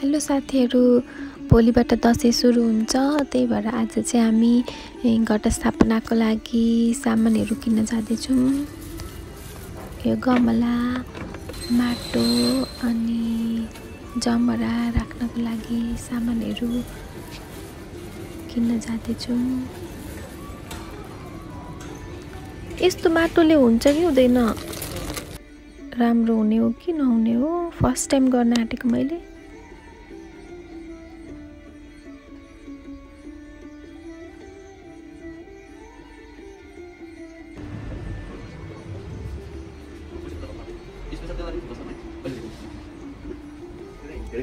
Hello साथीहरू भोलिबाट दसैँ सुरु हुन्छ। त्यही भएर आज चाहिँ हामी घट स्थापनाको लागि सामानहरू किन्न जाँदैछौँ। यो गमला माटो अनि जमरा राख्नको लागि सामानहरू किन्न जाँदैछौँ। यस्तो माटोले हुन्छ कि हुँदैन? राम्रो हुने हो कि नहुने हो? फर्स्ट टाइम गर्न आँटेको मैले।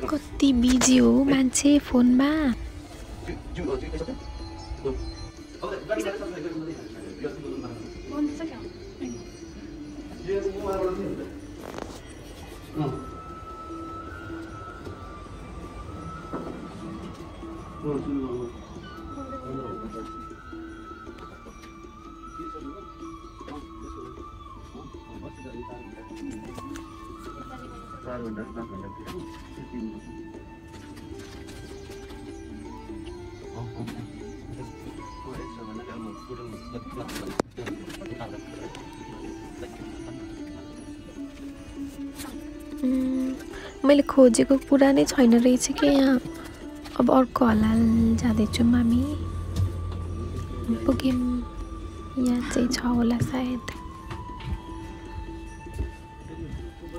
कति बिजी हो मान्छे फोनमा। चार घन्टा पाँच घन्टा उम्, मैले खोजेको कुरा नै छैन रहेछ कि यहाँ? अब अर्को हलाल जाँदैछौँ हामी पुग्यौँ। यहाँ चाहिँ छ होला सायद।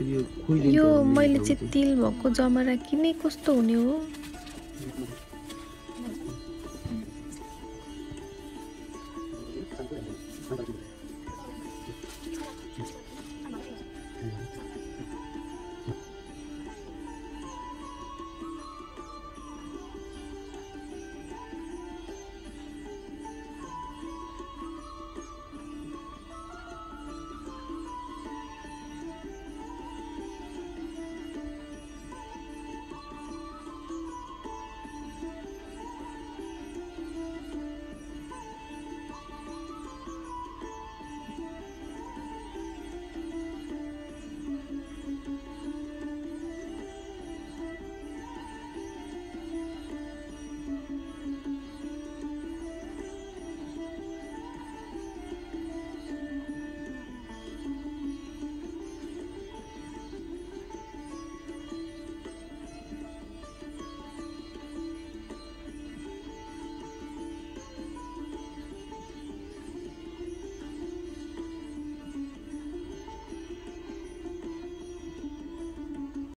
यो मैले चाहिँ तिल भएको जमरा किने कस्तो हुने हो?